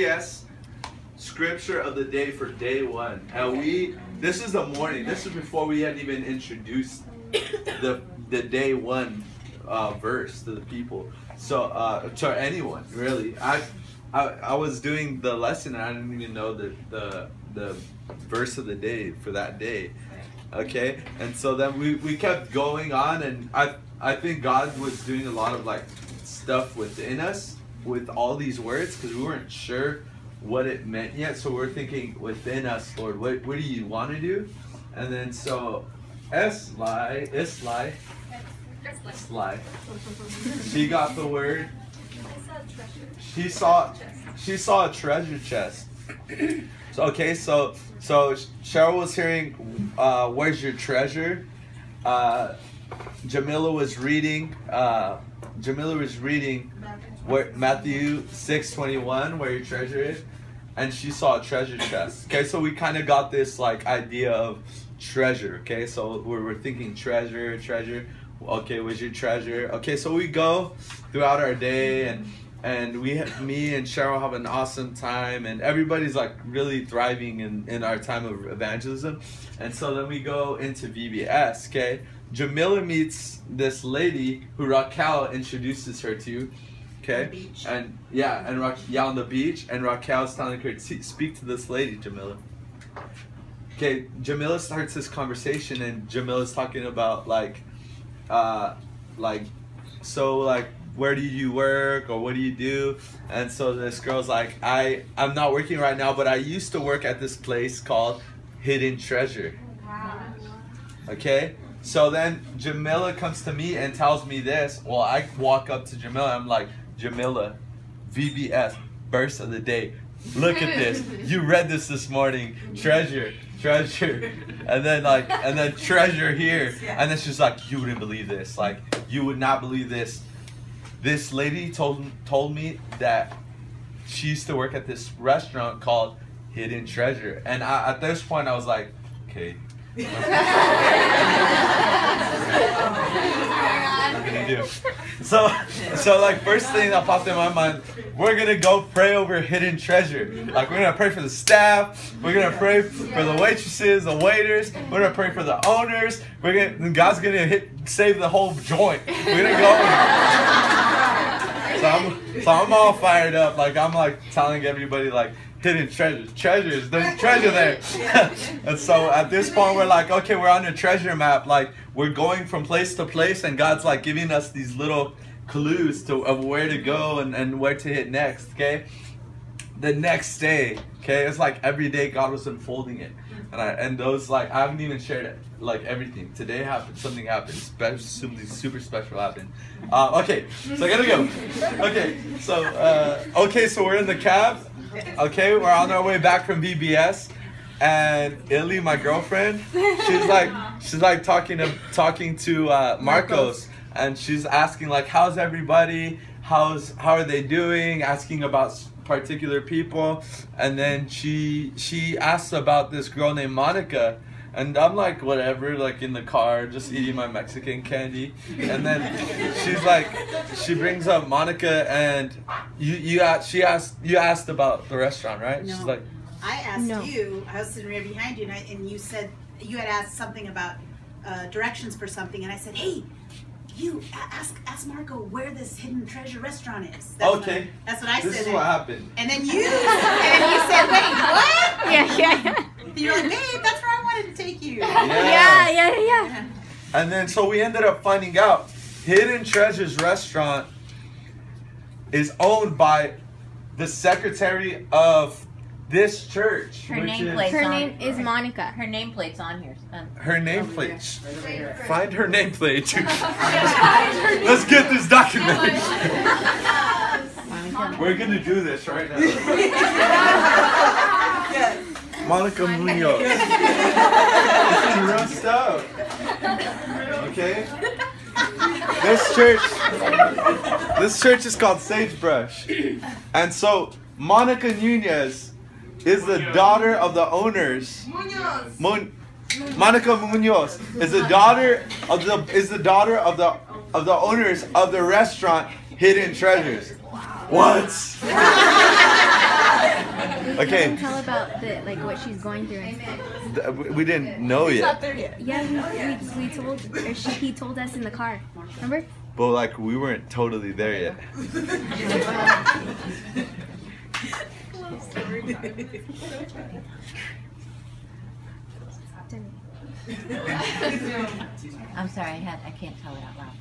VBS scripture of the day for day one. And we, this is the morning. This is before we had even introduced the the day one uh, verse to the people. So uh, to anyone really, I, I I was doing the lesson and I didn't even know the the the verse of the day for that day. Okay, and so then we, we kept going on, and I I think God was doing a lot of like stuff within us with all these words because we weren't sure what it meant yet. So we're thinking within us, Lord, what what do you want to do? And then so Esli Esli Esli she got the word. She saw she saw a treasure chest. So okay, so so Cheryl was hearing, uh, "Where's your treasure?" Uh, Jamila was reading. Uh, Jamila was reading where Matthew six twenty one, where your treasure is, and she saw a treasure chest. Okay, so we kind of got this like idea of treasure. Okay, so we're, we're thinking treasure, treasure. Okay, where's your treasure? Okay, so we go throughout our day and and we have, me and Cheryl have an awesome time and everybody's like really thriving in, in our time of evangelism and so then we go into VBS okay Jamila meets this lady who Raquel introduces her to okay? And yeah and Ra- yeah on the beach and Raquel's telling her to speak to this lady Jamila. Okay Jamila starts this conversation and Jamila's talking about like uh like so like where do you work or what do you do? And so this girl's like i i'm not working right now but i used to work at this place called hidden treasure. Okay so then jamila comes to me and tells me this. Well i walk up to jamila. I'm like jamila vbs burst of the day. Look at this. You read this this morning. Treasure treasure. And then like and then treasure here. And then she's like you wouldn't believe this. Like you would not believe this. This lady told told me that she used to work at this restaurant called Hidden Treasure, and I, at this point I was like, okay. What gonna do? So, so like first thing that popped in my mind, we're gonna go pray over hidden treasure. Like we're gonna pray for the staff, we're gonna pray for the waitresses, the waiters, we're gonna pray for the owners. We're gonna God's gonna hit save the whole joint. We're gonna go. So I'm, so I'm all fired up. Like I'm like telling everybody like hidden treasures, treasures. There's treasure there. and so at this point we're like, okay, we're on a treasure map. Like we're going from place to place, and God's like giving us these little clues to of where to go and, and where to hit next. Okay. The next day, okay, it's like every day God was unfolding it, and I and those like I haven't even shared it like everything. Today happened, something happened, special, something super special happened. Uh, okay, so I gotta go. Okay, so uh, okay, so we're in the cab. Okay, we're on our way back from VBS, and Illy, my girlfriend, she's like she's like talking to talking to uh, Marcos, and she's asking like, how's everybody? How's how are they doing? Asking about particular people, and then she she asks about this girl named Monica and I'm like, whatever, like in the car, just eating my Mexican candy. And then she's like, she brings up Monica, and you you asked, she asked you asked about the restaurant, right? No. She's like, I asked No. you, I was sitting right behind you, and, I, and you said you had asked something about uh, directions for something, and I said, hey, you ask ask Marco where this hidden treasure restaurant is. That's what Okay. that's what I this said. is what happened. and then you and you said, wait, what? Yeah, yeah, yeah. You're like, babe, that's where I wanted to take you. Yeah, yeah, yeah, yeah. And then so we ended up finding out Hidden Treasures Restaurant is owned by the secretary of this church. Her which nameplate. is Her on- name is Monica. Her nameplate's on here. Um, her nameplate. right over here. Find her nameplate. Let's get this documented. We're gonna do this right now. Monica Munoz. this is real stuff. Okay? This church This church is called Sagebrush. And so Monica Nunez is the daughter of the owners. Mun- Monica Munoz is the daughter of the is the daughter of the of the owners of the restaurant Hidden Treasures. What? Okay. Tell about the like what she's going through and stuff. We- We didn't know It's not yet, there yet. Yeah, we, we, we told or she, he told us in the car. Remember? but like we weren't totally there yet. I'm sorry, I had I can't tell it out loud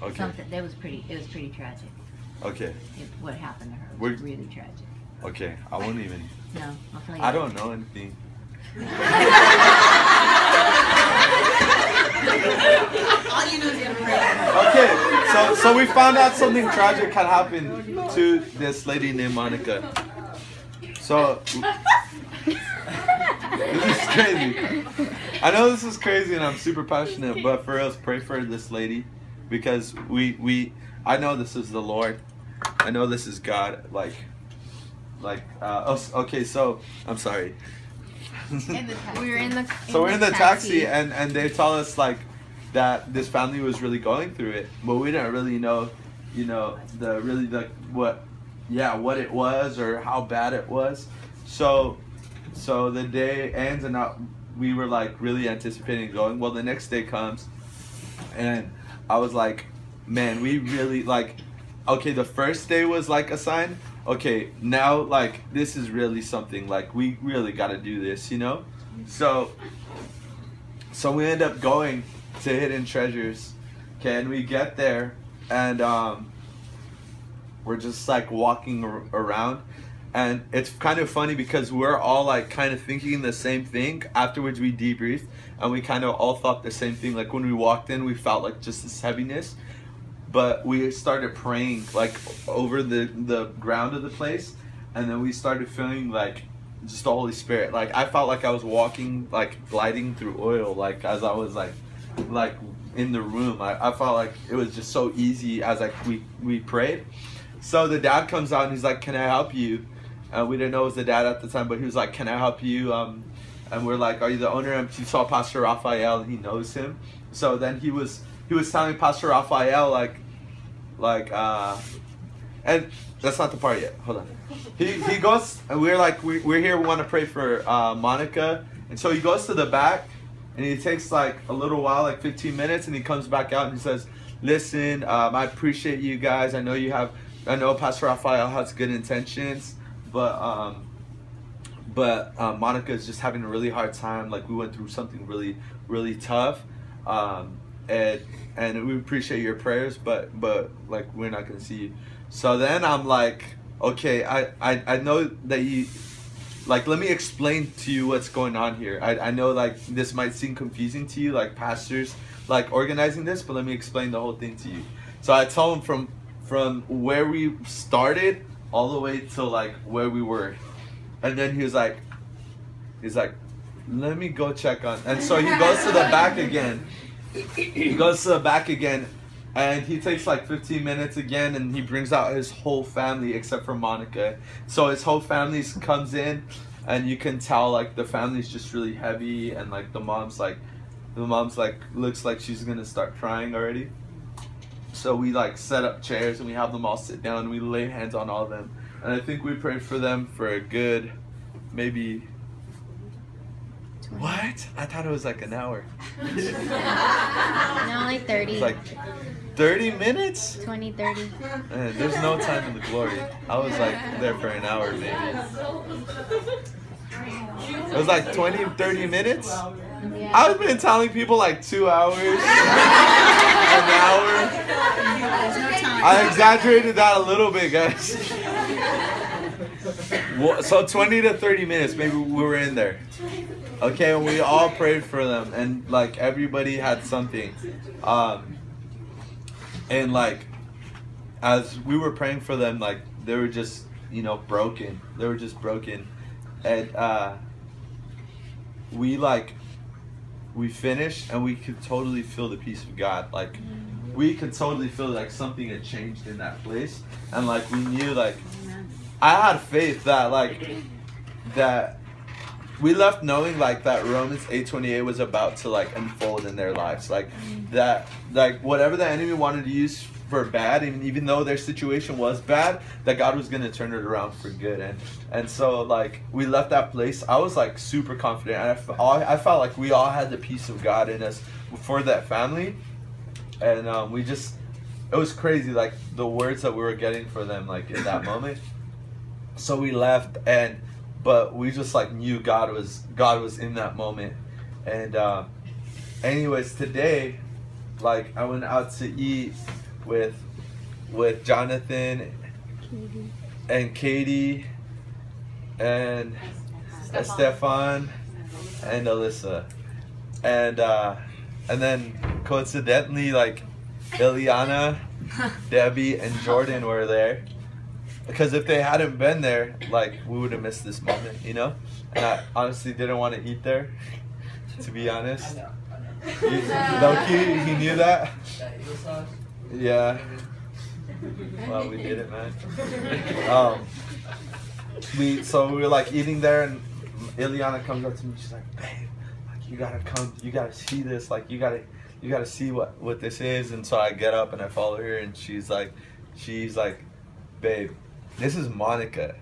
though. Okay. Something that was pretty. It was pretty tragic. Okay. It, what happened to her was We're- really tragic. Okay. I won't even. No, I'll tell you. I don't know anything. All you know is you're pray. Okay, so so we found out something tragic had happened to this lady named Monica. So this is crazy. I know this is crazy, and I'm super passionate, but for us, pray for this lady because we we I know this is the Lord. I know this is God. Like like uh, oh, okay. So I'm sorry. We were in the. So we're in the taxi, and and they tell us like that this family was really going through it, but we didn't really know, you know, the really the what, yeah, what it was or how bad it was. So, so the day ends, and now we were like really anticipating going. Well, the next day comes, and I was like, man, we really like. Okay, the first day was like a sign. Okay, now like this is really something. Like we really got to do this, you know. So, so we end up going to Hidden Treasures. Okay, and we get there, and um, we're just like walking ar- around, and it's kind of funny because we're all like kind of thinking the same thing. Afterwards, we debriefed, and we kind of all thought the same thing. Like when we walked in, we felt like just this heaviness, but we started praying like over the the ground of the place, and then we started feeling like just the Holy Spirit. Like I felt like I was walking, like gliding through oil, like as I was like, like in the room. I, I felt like it was just so easy as like we we prayed. So the dad comes out and he's like, "Can I help you?" And we didn't know it was the dad at the time, but he was like, "Can I help you?" Um, and we're like, "Are you the owner?" And he saw Pastor Raphael and he knows him. So then he was he was telling Pastor Raphael like, like uh, and that's not the part yet. Hold on. He he goes and we're like we, we're here. We want to pray for uh, Monica, and so he goes to the back, and he takes like a little while, like 15 minutes, and he comes back out and he says, "Listen, um, I appreciate you guys. I know you have, I know Pastor Raphael has good intentions, but um, but uh, Monica is just having a really hard time. Like we went through something really really tough, um, and and we appreciate your prayers, but but like we're not gonna see you." So then I'm like, okay, I, I, I know that you, like, let me explain to you what's going on here. I, I know, like, this might seem confusing to you, like, pastors, like, organizing this, but let me explain the whole thing to you. So I tell him from, from where we started all the way to, like, where we were. And then he was like, he's like, let me go check on. And so he goes to the back again. He goes to the back again and he takes like 15 minutes again and he brings out his whole family except for monica so his whole family comes in and you can tell like the family's just really heavy and like the mom's like the mom's like looks like she's gonna start crying already so we like set up chairs and we have them all sit down and we lay hands on all of them and i think we prayed for them for a good maybe what i thought it was like an hour No, like 30. it's like 30 minutes 20, 30. Man, there's no time in the glory. I was like there for an hour maybe. It was like 20, 30 minutes. Yeah. I've been telling people like two hours, an hour. There's no time. I exaggerated that a little bit, guys. Well, So 20 to 30 minutes, maybe we were in there. Okay, and we all prayed for them, and like everybody had something. Um, and like, as we were praying for them, like they were just, you know, broken. They were just broken, and uh, we like, we finished, and we could totally feel the peace of God. Like, we could totally feel like something had changed in that place, and like we knew like. I had faith that like that we left knowing like that Romans 8:28 was about to like unfold in their lives. Like that like whatever the enemy wanted to use for bad, and even though their situation was bad, that God was gonna turn it around for good. And and so like we left that place, I was like super confident, and I, f- all- I felt like we all had the peace of God in us for that family, and um, we just it was crazy like the words that we were getting for them like in that moment. So we left, and but we just like knew God was God was in that moment, and. Uh, anyways today like i went out to eat with with jonathan and katie and Estefan and Alyssa. And uh and then coincidentally like Yleana, Debbie and Jordan were there. Because if they hadn't been there, like we would have missed this moment, you know? And I honestly didn't want to eat there, to be honest. You, Loki, he knew that. Yeah. Well, we did it, man. Um, we so we were like eating there, and Yleana comes up to me. She's like, "Babe, like you gotta come, you gotta see this. Like you gotta, you gotta see what what this is." And so I get up and I follow her, and she's like, she's like, "Babe, this is Monica."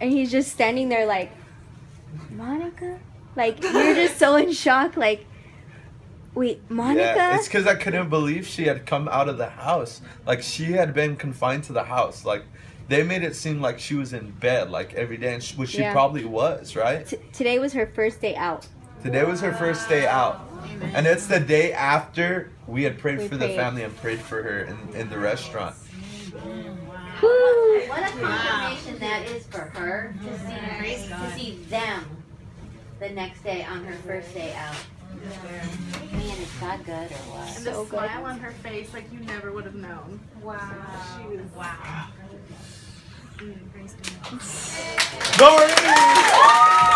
And he's just standing there like, Monica? Like, you're just so in shock. Like, wait, Monica? Yeah, it's because I couldn't believe she had come out of the house. Like she had been confined to the house. Like they made it seem like she was in bed like every day, and sh- which she probably was, right? T- today was her first day out. Today was her first day out, and it's the day after we had prayed We for the family and prayed for her in, in the restaurant. Woo! What a confirmation that is for her to see Praise to see them the next day on her first day out. Man, is God good or And what? the So good. smile on her face, like you never would have known. Wow. She was Wow. Mm, praise God. Glory!